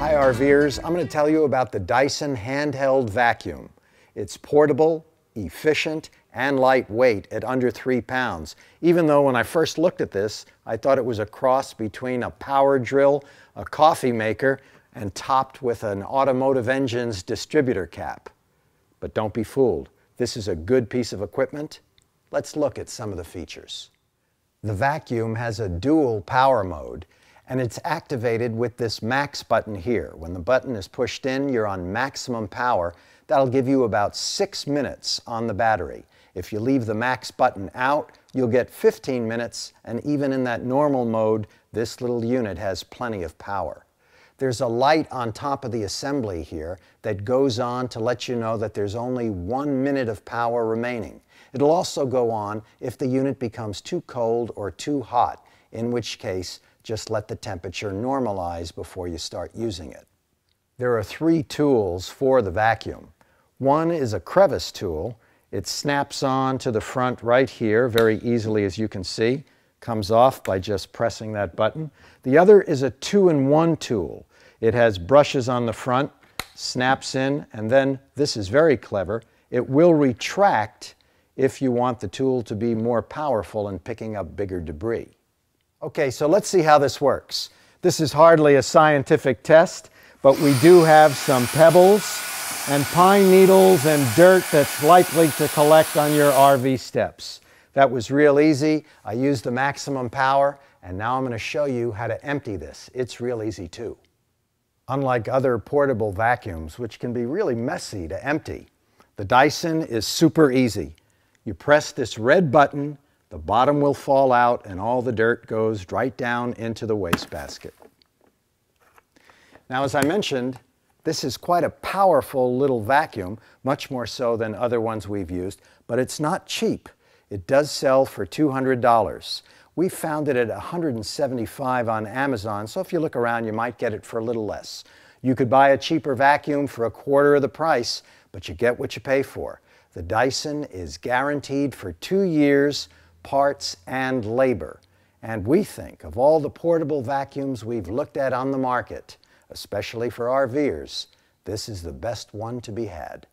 RVers, I'm going to tell you about the Dyson handheld vacuum. It's portable, efficient, and lightweight at under three pounds. Even though when I first looked at this, I thought it was a cross between a power drill, a coffee maker, and topped with an automotive engine's distributor cap. But don't be fooled. This is a good piece of equipment. Let's look at some of the features. The vacuum has a dual power mode and it's activated with this max button here. When the button is pushed in, you're on maximum power. That'll give you about six minutes on the battery. If you leave the max button out, you'll get 15 minutes, and even in that normal mode, this little unit has plenty of power. There's a light on top of the assembly here that goes on to let you know that there's only one minute of power remaining. It'll also go on if the unit becomes too cold or too hot, in which case just let the temperature normalize before you start using it. There are three tools for the vacuum. One is a crevice tool. It snaps on to the front right here very easily as you can see. Comes off by just pressing that button. The other is a two-in-one tool. It has brushes on the front, snaps in, and then, this is very clever, it will retract if you want the tool to be more powerful in picking up bigger debris. Okay, so let's see how this works. This is hardly a scientific test, but we do have some pebbles and pine needles and dirt that's likely to collect on your RV steps. That was real easy. I used the maximum power, and now I'm going to show you how to empty this. It's real easy too. Unlike other portable vacuums, which can be really messy to empty, the Dyson is super easy. You press this red button, the bottom will fall out and all the dirt goes right down into the wastebasket. Now, as I mentioned, this is quite a powerful little vacuum, much more so than other ones we've used, but it's not cheap. It does sell for $200. We found it at 175 on Amazon, so if you look around, you might get it for a little less. You could buy a cheaper vacuum for a quarter of the price, but you get what you pay for. The Dyson is guaranteed for two years parts, and labor. And we think of all the portable vacuums we've looked at on the market, especially for RVers, this is the best one to be had.